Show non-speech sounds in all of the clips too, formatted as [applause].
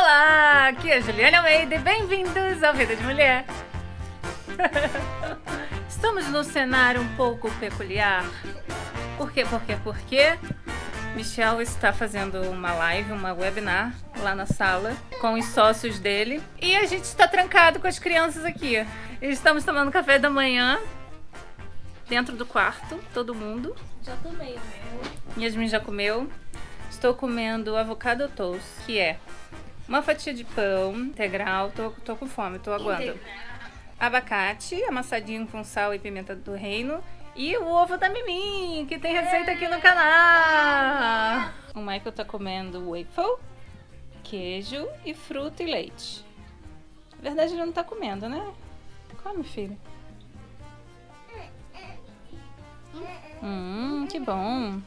Olá, aqui é a Juliana Almeida e bem-vindos ao Vida de Mulher. [laughs] Estamos num cenário um pouco peculiar. Por quê? Por quê? Por quê? Michel está fazendo uma live, uma webinar lá na sala com os sócios dele e a gente está trancado com as crianças aqui. Estamos tomando café da manhã dentro do quarto, todo mundo. Já tomei o meu. Yasmin já comeu. Estou comendo avocado toast, que é uma fatia de pão integral. Tô, tô com fome, tô aguando. Abacate, amassadinho com sal e pimenta do reino. E o ovo da Mimim, que tem receita aqui no canal. O Michael tá comendo waffle, queijo e fruta e leite. Na verdade, ele não tá comendo, né? Come, filho. Hum, que bom.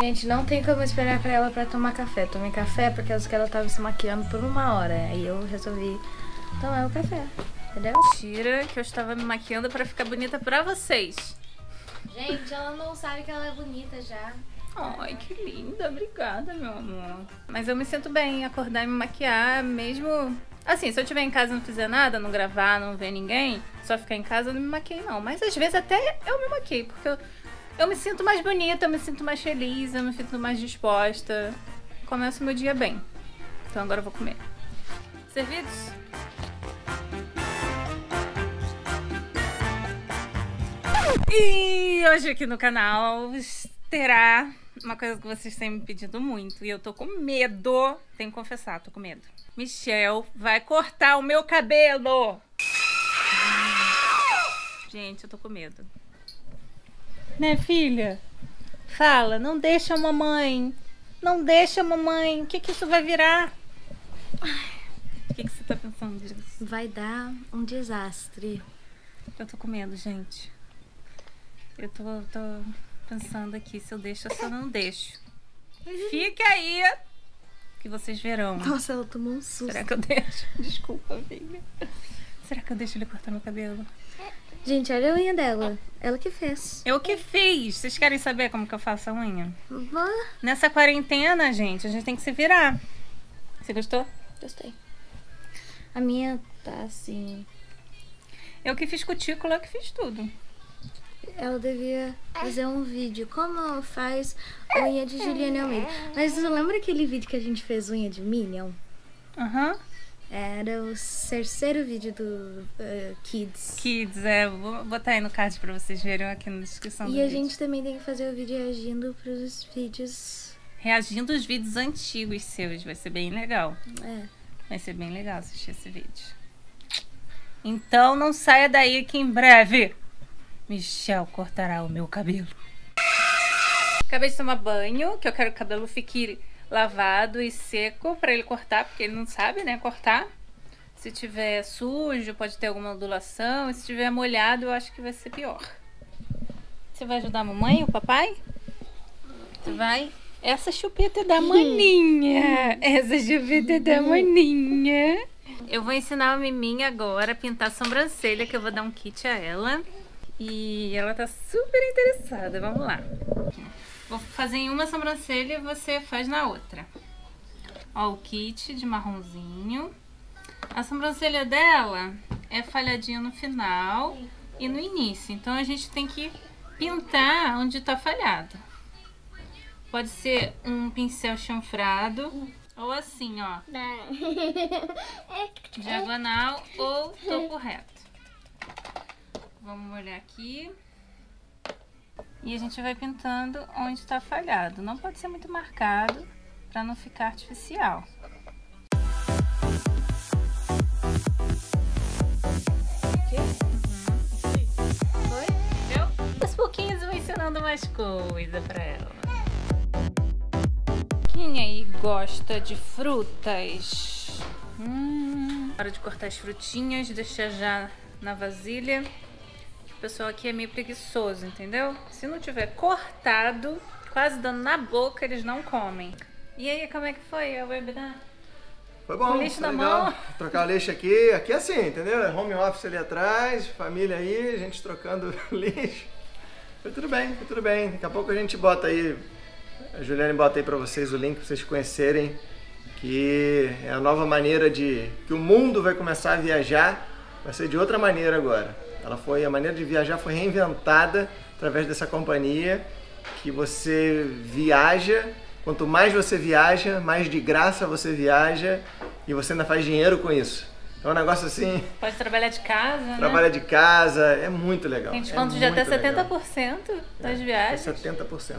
Gente, não tem como esperar pra ela pra tomar café. Tomei café porque eu que ela tava se maquiando por uma hora. Aí eu resolvi tomar o café. Entendeu? Mentira que eu estava me maquiando para ficar bonita pra vocês. Gente, ela não sabe que ela é bonita já. Ai, que linda, obrigada, meu amor. Mas eu me sinto bem em acordar e me maquiar, mesmo. Assim, se eu estiver em casa e não fizer nada, não gravar, não ver ninguém, só ficar em casa, eu não me maquei, não. Mas às vezes até eu me maquei, porque eu, eu me sinto mais bonita, eu me sinto mais feliz, eu me sinto mais disposta. Começo meu dia bem. Então agora eu vou comer. Servidos? E hoje aqui no canal terá uma coisa que vocês têm me pedido muito e eu tô com medo. Tenho que confessar, tô com medo. Michel vai cortar o meu cabelo. Gente, eu tô com medo. Né, filha? Fala, não deixa a mamãe. Não deixa a mamãe. O que que isso vai virar? Ai, O que que você tá pensando disso? Vai dar um desastre. Eu tô com medo, gente. Eu tô, tô pensando aqui se eu deixo ou se eu não deixo. Fique aí que vocês verão. Nossa, ela tomou um susto. Será que eu deixo? Desculpa, filha. Será que eu deixo ele cortar meu cabelo? Gente, olha a unha dela. Ela que fez. Eu que fiz. Vocês querem saber como que eu faço a unha? Vá. Nessa quarentena, gente, a gente tem que se virar. Você gostou? Gostei. A minha tá assim. Eu que fiz cutícula, eu que fiz tudo. Ela devia fazer um vídeo. Como faz unha de Juliana Almeida. Mas você lembra aquele vídeo que a gente fez unha de Minion? Aham. Era o terceiro vídeo do eh, Kids. Kids, é. Vou botar aí no card pra vocês verem aqui na descrição do E a vídeo. gente também tem que fazer o vídeo reagindo pros vídeos. Reagindo aos vídeos antigos seus. Vai ser bem legal. É. Vai ser bem legal assistir esse vídeo. Então não saia daí que em breve Michel cortará o meu cabelo. Acabei de tomar banho, que eu quero que o cabelo fique lavado e seco para ele cortar, porque ele não sabe, né, cortar. Se tiver sujo, pode ter alguma ondulação. E se tiver molhado, eu acho que vai ser pior. Você vai ajudar a mamãe e o papai? Você vai? Essa chupeta é da [laughs] maninha. Essa chupeta é da maninha. Eu vou ensinar a Miminha agora a pintar a sobrancelha, que eu vou dar um kit a ela. E ela tá super interessada. Vamos lá. Vou fazer em uma sobrancelha e você faz na outra. Ó, o kit de marronzinho. A sobrancelha dela é falhadinha no final e no início. Então a gente tem que pintar onde tá falhado. Pode ser um pincel chanfrado ou assim, ó, [laughs] diagonal ou topo reto. Vamos molhar aqui. E a gente vai pintando onde está falhado. Não pode ser muito marcado para não ficar artificial. Vou ensinando mais coisa para ela. Quem aí gosta de frutas? Hum, hora de cortar as frutinhas, deixar já na vasilha. O pessoal aqui é meio preguiçoso, entendeu? Se não tiver cortado, quase dando na boca, eles não comem. E aí, como é que foi a webinar? Foi bom, Com lixo foi na legal. mão. Trocar lixo aqui, aqui é assim, entendeu? É home office ali atrás, família aí, gente trocando [laughs] lixo. Foi tudo bem, foi tudo bem. Daqui a pouco a gente bota aí, a Juliane bota aí pra vocês o link pra vocês conhecerem que é a nova maneira de que o mundo vai começar a viajar, vai ser de outra maneira agora. Ela foi a maneira de viajar foi reinventada através dessa companhia que você viaja, quanto mais você viaja, mais de graça você viaja e você ainda faz dinheiro com isso. É um negócio assim. Pode trabalhar de casa, né? Trabalha de casa, é muito legal. Tem é desconto de até muito legal. 70% das É viagens. 70%.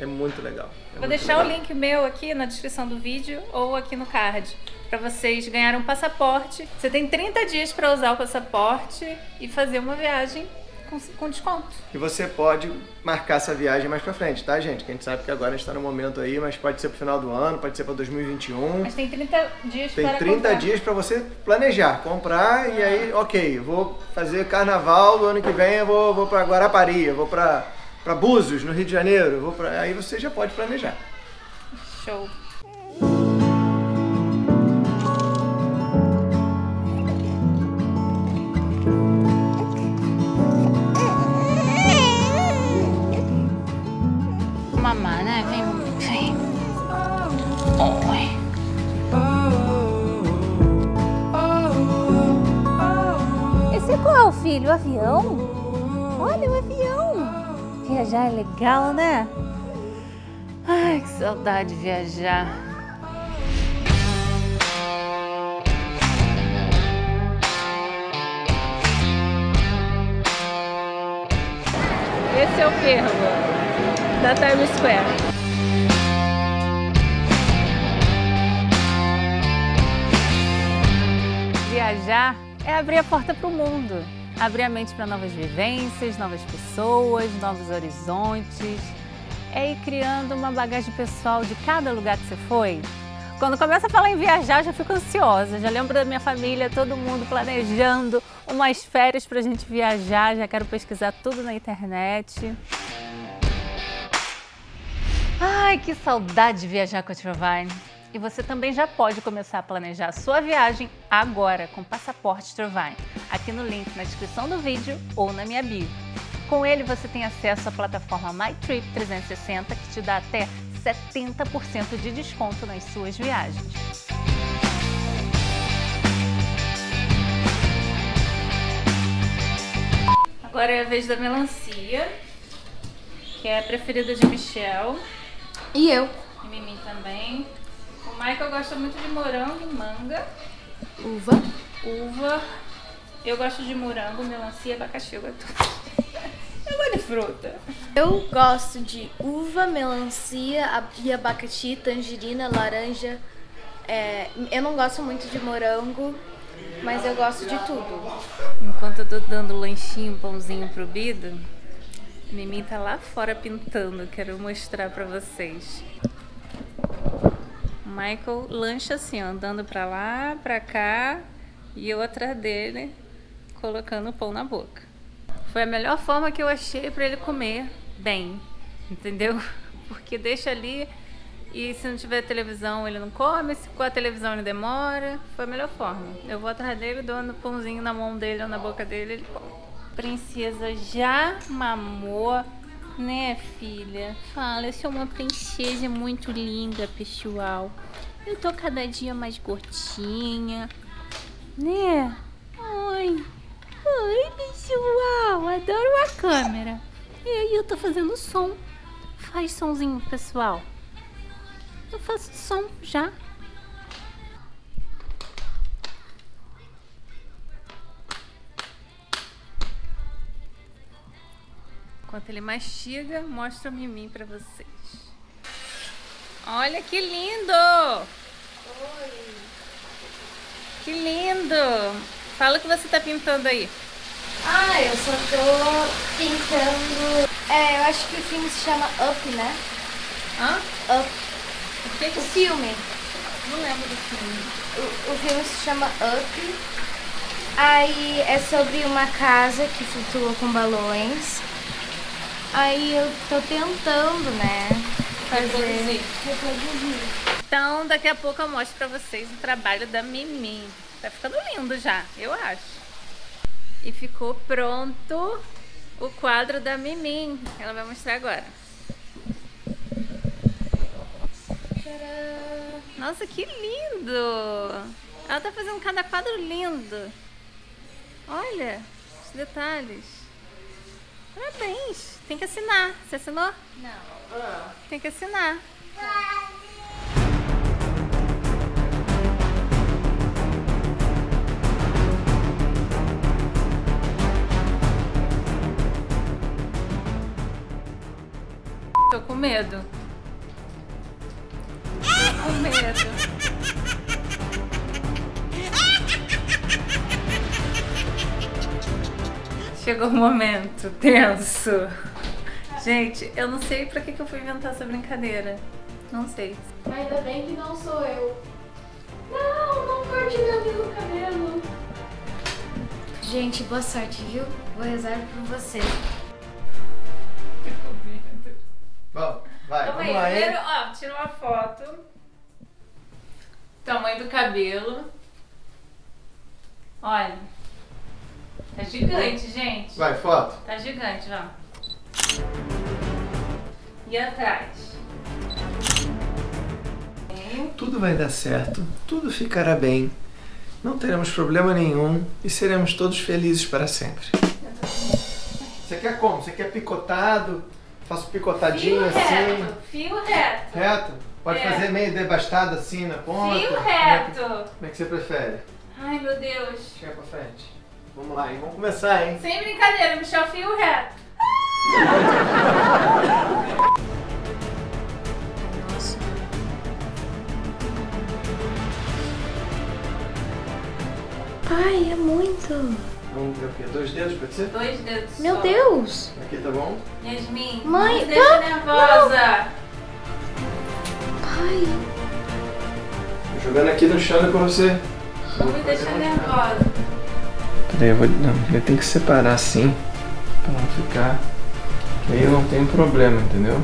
É muito legal. É Vou muito deixar o legal. link meu aqui na descrição do vídeo ou aqui no card para vocês ganharem um passaporte. Você tem 30 dias para usar o passaporte e fazer uma viagem com, com desconto. E você pode marcar essa viagem mais pra frente, tá, gente? Que a gente sabe que agora a gente tá no momento aí, mas pode ser pro final do ano, pode ser pra 2021. Mas tem 30 dias Tem para 30 comprar. dias pra você planejar, comprar e aí, ok, vou fazer carnaval do ano que vem, eu vou, vou pra Guarapari, eu vou pra, pra Búzios, no Rio de Janeiro, eu vou pra... aí você já pode planejar. Show. Né? Vem, vem. Oi. Esse qual é o filho? O avião? Olha o avião. Viajar é legal, né? Ai, que saudade de viajar. Esse é o fervo da Times Square. Viajar é abrir a porta para o mundo, abrir a mente para novas vivências, novas pessoas, novos horizontes. É ir criando uma bagagem pessoal de cada lugar que você foi. Quando começa a falar em viajar, eu já fico ansiosa. Já lembro da minha família, todo mundo planejando umas férias para a gente viajar. Já quero pesquisar tudo na internet. Ai, que saudade de viajar com a Trovine. E você também já pode começar a planejar a sua viagem agora com o Passaporte Trovine, aqui no link na descrição do vídeo ou na minha bio. Com ele você tem acesso à plataforma MyTrip 360 que te dá até 70% de desconto nas suas viagens. Agora é a vez da melancia, que é a preferida de Michel. E eu? E Mimi também. O Michael gosta muito de morango manga, Uva. uva. Eu gosto de morango, melancia, abacaxi, eu gosto. [laughs] Eu gosto de fruta. Eu gosto de uva, melancia e abacaxi, tangerina, laranja. É, eu não gosto muito de morango, mas eu gosto de tudo. Enquanto eu tô dando lanchinho, pãozinho pro Bido, Mimi tá lá fora pintando, quero mostrar pra vocês. Michael lancha assim, ó, andando pra lá, pra cá, e eu atrás dele, colocando o pão na boca. Foi a melhor forma que eu achei pra ele comer bem, entendeu? [laughs] Porque deixa ali e se não tiver televisão ele não come, se com a televisão ele demora. Foi a melhor forma. Eu vou atrás dele, um pãozinho na mão dele ou na boca dele, ele come. Princesa já mamou, né, filha? Fala, eu sou uma princesa muito linda, pessoal. Eu tô cada dia mais gordinha, né? Oi. Oi, pessoal. Adoro a câmera. E aí eu tô fazendo som. Faz somzinho, pessoal. Eu faço som já. Enquanto ele mastiga, mostra o mimim pra vocês. Olha que lindo! Que lindo! Fala o que você tá pintando aí. Ah, eu só tô pintando. É, eu acho que o filme se chama Up, né? Hã? Up. O que que O filme. Não lembro do filme. O, o filme se chama Up. Aí é sobre uma casa que flutua com balões. Aí eu tô tentando, né? Fazer. Reproduzir. Então, daqui a pouco eu mostro pra vocês o trabalho da Mimi. Tá ficando lindo já, eu acho. E ficou pronto o quadro da Mimi. Ela vai mostrar agora. Tcharam! Nossa, que lindo! Ela tá fazendo cada quadro lindo. Olha os detalhes. Parabéns. Tem que assinar. Você assinou? Não. Tem que assinar. Tô com medo. Tô com medo. Chegou o momento tenso. Gente, eu não sei pra que, que eu fui inventar essa brincadeira. Não sei. Ainda bem que não sou eu. Não, não corte meu amigo o cabelo. Gente, boa sorte, viu? Vou rezar por você. Bom, vai, Calma vamos aí, lá, hein? primeiro, ó, tira uma foto. Tamanho do cabelo. Olha. Tá gigante, gente. Vai, foto. Tá gigante, ó. E atrás? Tudo vai dar certo, tudo ficará bem. Não teremos problema nenhum e seremos todos felizes para sempre. Você quer como? Você quer picotado? Faço picotadinho Fio assim? reto. Fio reto. Reto? Pode É. fazer meio devastado assim na ponta? Fio Como é que- reto. Como é que você prefere? Ai, meu Deus. Chega pra frente. Vamos lá, hein? Vamos começar, hein? Sem brincadeira, Michel, fio reto. Nossa. Pai, é muito. Vamos ver o quê? Dois dedos, pode ser? Dois dedos Meu só. Deus. Aqui, tá bom? Yasmin, Mãe, não me deixa não, nervosa. Pai. Tô jogando aqui no chão pra você. Não me deixa nervosa. Peraí, eu vou. Não, eu tenho que separar assim. Pra não ficar. Que aí eu não tenho problema, entendeu?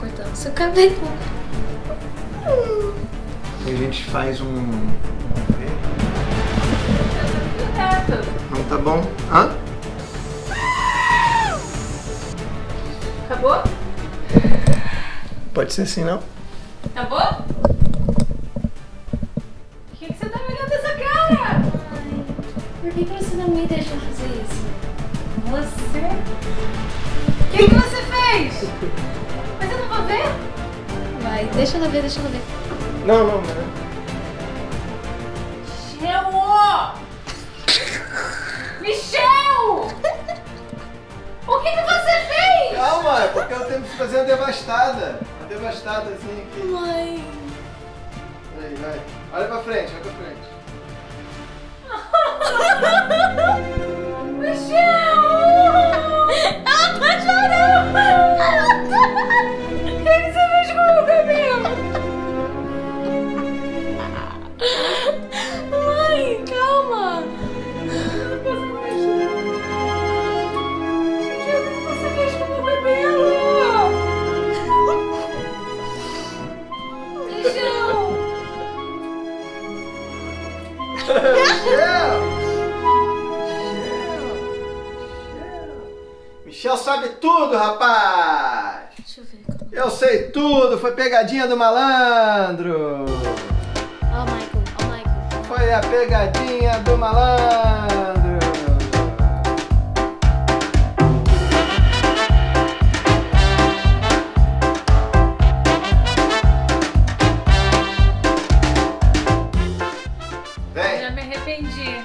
Cortando seu cabelo. E a gente faz um. Reto. Não tá bom? Hã? Acabou? Pode ser assim, não? Acabou? O que, que você tá me olhando essa cara? Por que, que você não me deixa fazer isso? Você? O que, que você fez? Mas eu não vou ver? Vai, deixa ela ver, deixa ela ver. Não, não, não. É porque eu tenho que fazer uma devastada. Uma devastada assim aqui. Mãe. Aí, vai. Olha pra frente, olha pra frente. Michel! Ela tá chorando! O que, você fez com o meu Michel! Sabe tudo, rapaz! Deixa eu ver. Eu sei tudo, foi pegadinha do malandro! Ó, oh, Michael, ó, oh, Michael. Foi a pegadinha do malandro! Arrependi.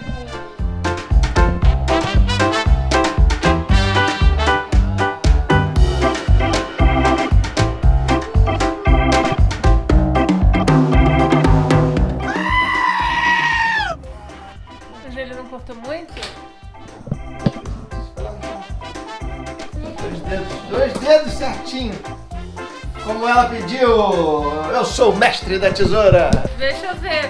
Mas ele não cortou muito? Dois dedos, dois dedos certinho! Como ela pediu! Eu sou o mestre da tesoura! Deixa eu ver,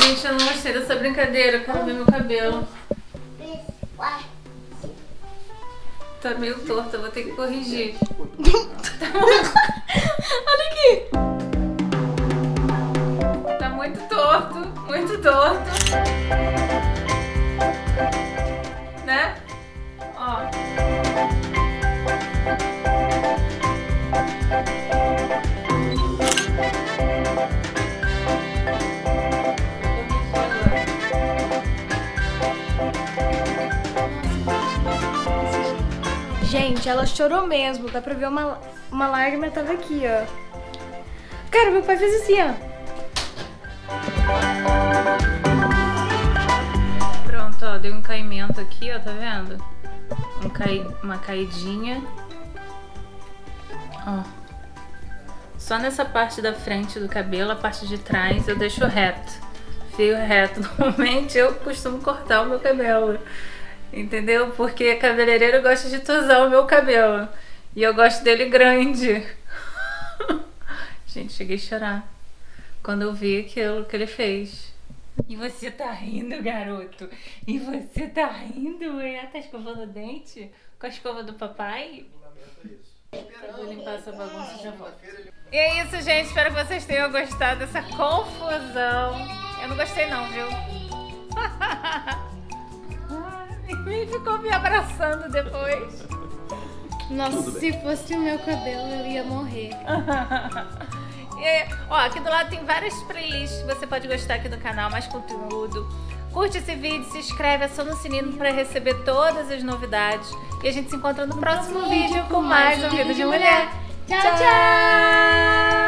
Gente, eu não gostei dessa brincadeira, eu quero ver meu cabelo. Tá meio torto, eu vou ter que corrigir. [laughs] Olha aqui. Tá muito torto, muito torto. Né? Gente, ela chorou mesmo. Dá pra ver uma, uma lágrima tava aqui, ó. Cara, meu pai fez assim, ó. Pronto, ó, deu um caimento aqui, ó, tá vendo? Um cai... Uma caidinha. Ó. Só nessa parte da frente do cabelo, a parte de trás eu deixo reto. Fio reto. [laughs] Normalmente eu costumo cortar o meu cabelo. Entendeu? Porque cabeleireiro gosta de tosar o meu cabelo. E eu gosto dele grande. [laughs] Gente, cheguei a chorar quando eu vi aquilo que ele fez. E você tá rindo, garoto? E você tá rindo? É, tá escovando o dente? Com a escova do papai? Eu vou limpar essa bagunça e já volto. E é isso, gente. Espero que vocês tenham gostado dessa confusão. Eu não gostei não, viu? [laughs] Ficou me abraçando depois. Nossa, se fosse o meu cabelo, eu ia morrer. [laughs] E, ó, aqui do lado tem várias playlists que você pode gostar aqui do canal, mais conteúdo. Curte esse vídeo, se inscreve, aciona o sininho para receber todas as novidades. E a gente se encontra no próximo vídeo com mais um Vida de Mulher. Tchau, tchau!